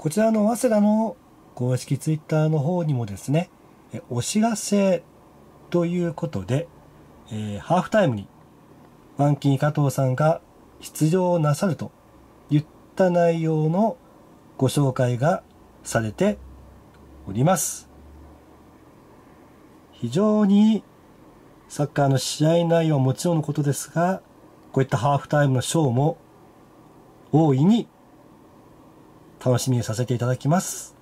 こちらの早稲田の公式ツイッターの方にもですね、お知らせということで、えー、ハーフタイムにワンキー加藤さんが出場なさるといった内容のご紹介がされております。非常にサッカーの試合内容はもちろんのことですが、こういったハーフタイムのショーも大いに楽しみにさせていただきます。